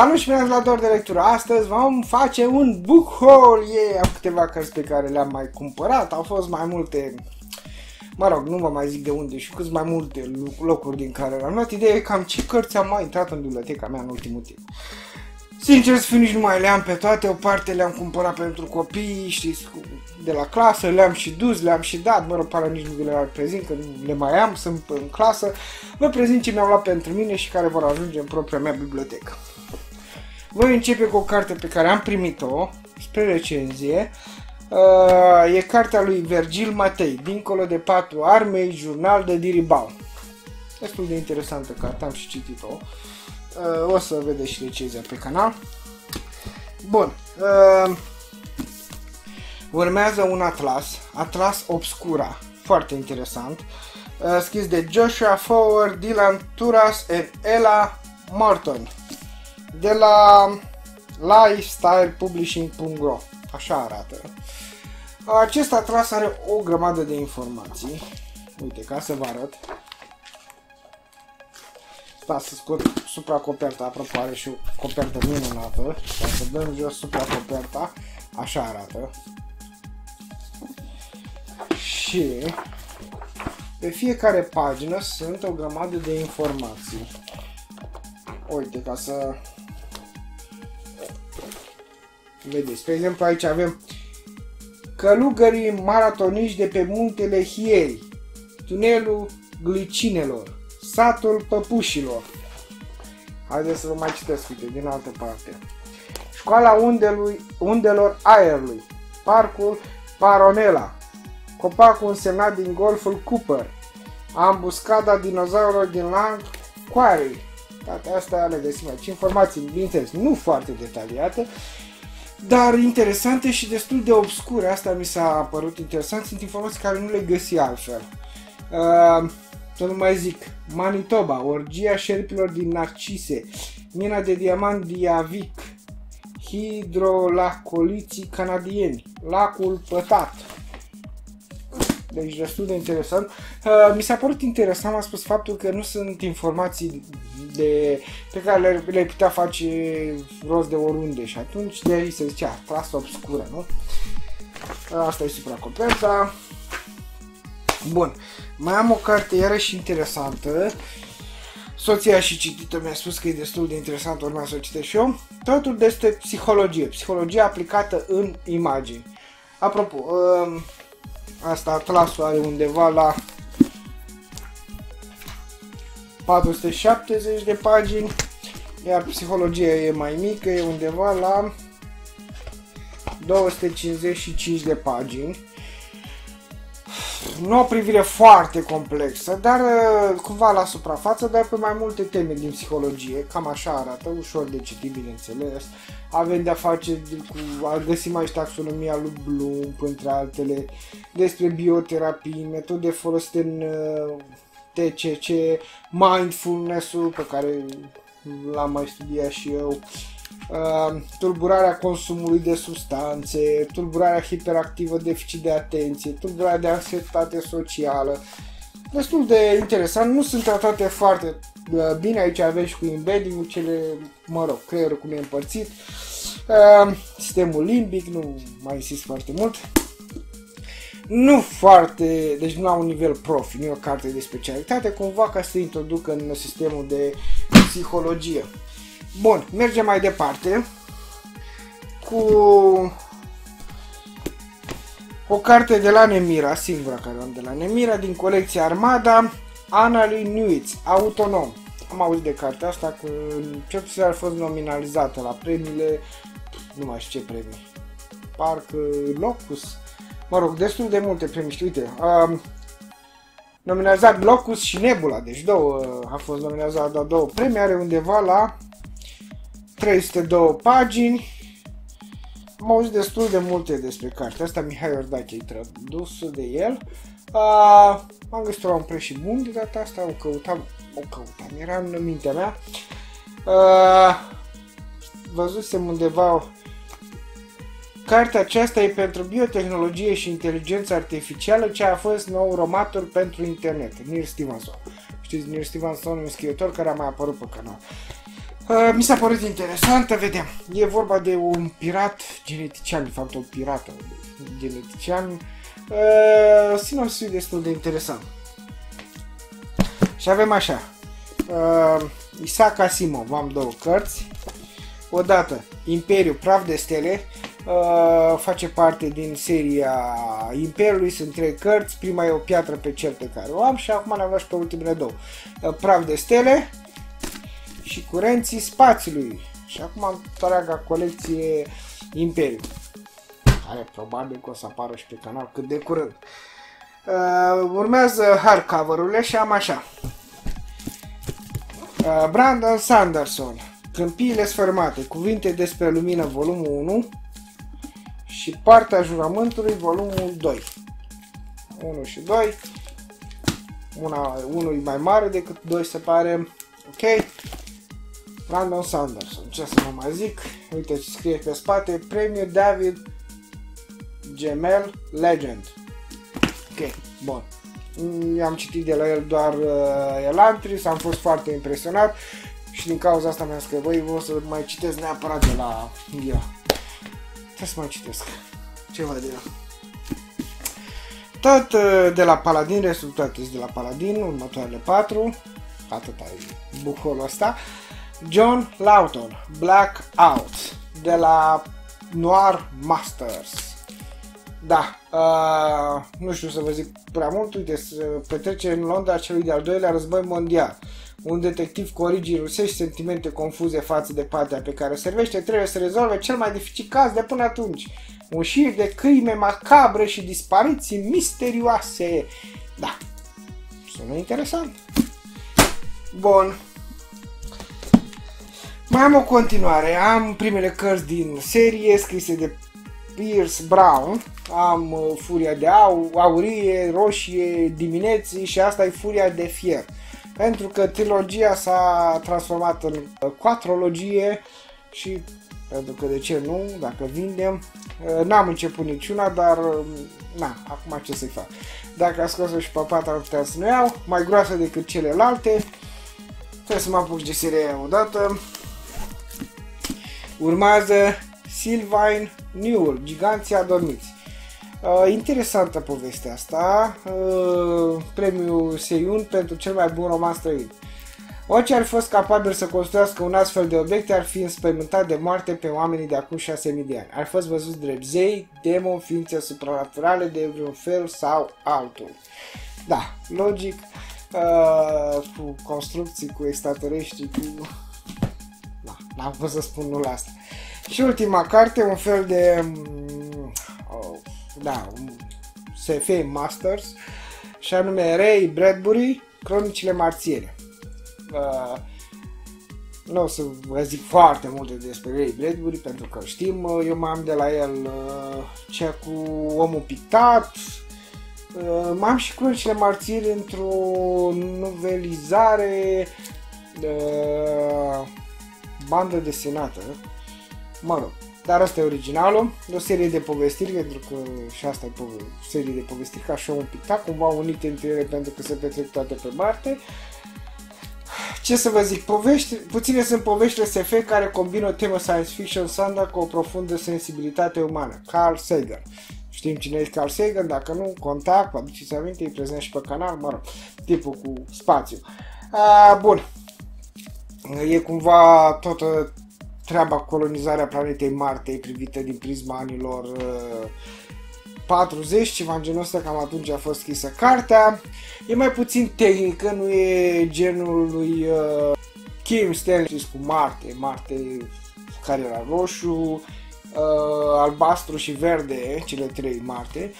Salut și bine la Dor de Lectură! Astăzi vom face un book haul! Yeah! Am câteva cărți pe care le-am mai cumpărat, au fost mai multe... Mă rog, nu vă mai zic de unde și câți mai multe locuri din care le-am luat. Ideea e cam ce cărți am mai intrat în biblioteca mea în ultimul timp. Sincer să fiu, nici nu mai le am pe toate, o parte le-am cumpărat pentru copii, știți, de la clasă, le-am și dus, le-am și dat, mă rog, pare nici nu le prezint, că nu le mai am, sunt în clasă. Vă prezint ce mi-au luat pentru mine și care vor ajunge în propria mea bibliotecă. Voi începe cu o carte pe care am primit-o spre recenzie. Uh, e cartea lui Virgil Matei, Dincolo de patru armei, jurnal de Diribau. Destul de interesantă carte, am și citit-o. Uh, o să vedeți și recenzia pe canal. Bun. Uh, urmează un atlas, Atlas Obscura, foarte interesant, uh, scris de Joshua Fowler, Dylan Turas și Ella Morton de la lifestylepublishing.ro Așa arată. Acest atlas are o grămadă de informații. Uite, ca să vă arăt. Stați să scot supracoperta, apropo are și o copertă minunată. Să dăm jos supracoperta, așa arată. Și pe fiecare pagină sunt o grămadă de informații. Uite, ca să Vedeți, spre exemplu aici avem călugării maratoniști de pe muntele Hiei, tunelul glicinelor, satul păpușilor. Haideți să vă mai citesc, uite, din altă parte. Școala undelui, undelor aerului, parcul Paronela, copacul însemnat din golful Cooper, ambuscada dinozaurilor din Land Quarry. Toate astea le găsim aici. Informații, bineînțeles, nu foarte detaliate, dar interesante și destul de obscure. Asta mi s-a părut interesant. Sunt informații care nu le găsi altfel. Uh, să nu mai zic, Manitoba, orgia șerpilor din Narcise, mina de diamant Diavic, hidrolacoliții canadieni, lacul Pătat. Deci destul de interesant. Uh, mi s-a părut interesant, am spus faptul că nu sunt informații de, pe care le, le putea face rost de oriunde și atunci de aici se zicea clasă obscură, nu? Asta e supracoperta. Bun, mai am o carte iarăși interesantă. Soția și citită mi-a spus că e destul de interesant, urma să o citesc și eu. Totul despre psihologie, psihologie aplicată în imagini. Apropo, um, asta atlasul are undeva la 470 de pagini, iar psihologia e mai mică, e undeva la 255 de pagini. Nu o privire foarte complexă, dar uh, cumva la suprafață, dar pe mai multe teme din psihologie, cam așa arată, ușor de citit, bineînțeles. Avem de-a face cu, a găsim aici taxonomia lui Bloom, între altele, despre bioterapii, metode folosite în uh, TCC, mindfulness-ul pe care l-am mai studiat și eu, uh, tulburarea consumului de substanțe, tulburarea hiperactivă, deficit de atenție, tulburarea de anxietate socială. Destul de interesant, nu sunt tratate foarte uh, bine, aici avem și cu embedding cele, mă rog, creierul cum e împărțit, uh, sistemul limbic, nu mai insist foarte mult nu foarte, deci nu la un nivel profi, nu e o carte de specialitate, cumva ca să se introducă în sistemul de psihologie. Bun, mergem mai departe cu o carte de la Nemira, singura care am de la Nemira, din colecția Armada, Annalie Nuitz, Autonom. Am auzit de cartea asta că ce puțin a fost nominalizată la premiile, nu mai știu ce premii, parcă Locus, mă rog, destul de multe premii, știu, uite, um, nominalizat Locus și Nebula, deci două, a fost nominalizat la două premii, are undeva la 302 pagini, am auzit destul de multe despre cartea asta, Mihai Ordache e tradus de el, uh, am găsit la un preț și bun de data asta, o căutam, o căutam, era în mintea mea, uh, văzusem undeva Cartea aceasta e pentru biotehnologie și inteligență artificială, ce a fost nou romator pentru internet, Neil Stevenson. Știți, Neil Stevenson, un scriitor care a mai apărut pe canal. Uh, mi s-a părut interesantă, vedem. E vorba de un pirat genetician, de fapt o pirată genetician. Uh, sinopsisul e destul de interesant. Și avem așa. Uh, Isaac Asimov, am două cărți. Odată, Imperiul Praf de Stele, uh, face parte din seria Imperiului, sunt trei cărți, prima e o piatră pe cer pe care o am și acum ne-am luat și pe ultimele două. Uh, Praf de Stele și Curenții Spațiului. Și acum am întreaga colecție Imperiu, care probabil că o să apară și pe canal cât de curând. Uh, urmează hardcover-urile și am așa. Uh, Brandon Sanderson, Câmpiile sfărmate, cuvinte despre lumină, volumul 1 și partea jurământului, volumul 2. 1 și 2. Una, unul e mai mare decât 2 se pare. Ok. Brandon Sanderson, ce să mă mai zic. Uite ce scrie pe spate. Premiu David Gemel Legend. Ok, bun. I-am citit de la el doar uh, Elantris, am fost foarte impresionat și din cauza asta mi-am scris, băi, o să mai citesc neapărat de la el. Trebuie să mai citesc ceva de el. Tot uh, de la Paladin, restul toate de la Paladin, următoarele patru, atâta e bucolul ăsta. John Lawton, Black Out, de la Noir Masters. Da, uh, nu știu să vă zic prea mult, uite, se petrece în Londra celui de-al doilea război mondial. Un detectiv cu origini rusești, sentimente confuze față de partea pe care o servește, trebuie să rezolve cel mai dificil caz de până atunci. Un șir de crime macabre și dispariții misterioase. Da, sună interesant. Bun. Mai am o continuare. Am primele cărți din serie scrise de Pierce Brown am uh, furia de au, aurie, roșie, dimineții și asta e furia de fier. Pentru că trilogia s-a transformat în uh, quatrologie și pentru că de ce nu, dacă vindem, uh, n-am început niciuna, dar na, acum ce să-i fac. Dacă a scos-o și pe pata, ar putea să ne iau, mai groasă decât celelalte, trebuie să mă apuc de seria odată. Urmează Sylvain Newell, Giganții Adormiți. Uh, interesantă povestea asta. Uh, premiul Seiun pentru cel mai bun roman străin. Orice ar fi fost capabil să construiască un astfel de obiect ar fi înspăimântat de moarte pe oamenii de acum 6.000 de ani. Ar fi fost văzut drept zei, demon, ființe supranaturale de vreun fel sau altul. Da, logic, uh, cu construcții, cu extraterestri, cu... Da, n-am fost să spun nu la asta. Și ultima carte, un fel de... Oh, da, SF Masters, și anume Ray Bradbury, Cronicile Marțiene. Uh, nu o să vă zic foarte multe despre Ray Bradbury, pentru că știm, uh, eu mai am de la el uh, cea cu Omul Pictat, uh, mai am și Cronicile Marțiene într-o novelizare uh, bandă desenată, mă rog, dar asta e originalul, o serie de povestiri, pentru că și asta e o serie de povestiri ca și un pictat, cumva unite între ele pentru că se petrec toate pe Marte. Ce să vă zic, povești, puține sunt poveștile SF care combină o temă science fiction standard cu o profundă sensibilitate umană. Carl Sagan. Știm cine e Carl Sagan, dacă nu, contact, vă aduceți aminte, e prezent și pe canal, mă rog, tipul cu spațiu. Uh, bun. E cumva tot treaba colonizarea planetei Marte privită din prisma anilor uh, 40, ceva în genul ăsta, cam atunci a fost scrisă cartea. E mai puțin tehnică, nu e genul lui uh, Kim Stanley cu Marte, Marte care era roșu, uh, albastru și verde, cele trei Marte.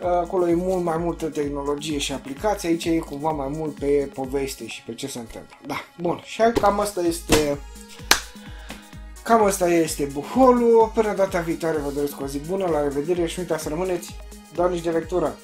Uh, acolo e mult mai multă tehnologie și aplicație, aici e cumva mai mult pe poveste și pe ce se întâmplă. Da, bun, și cam asta este Cam asta este buholul. Până data viitoare vă doresc o zi bună, la revedere și nu uitați să rămâneți doar nici de lectură.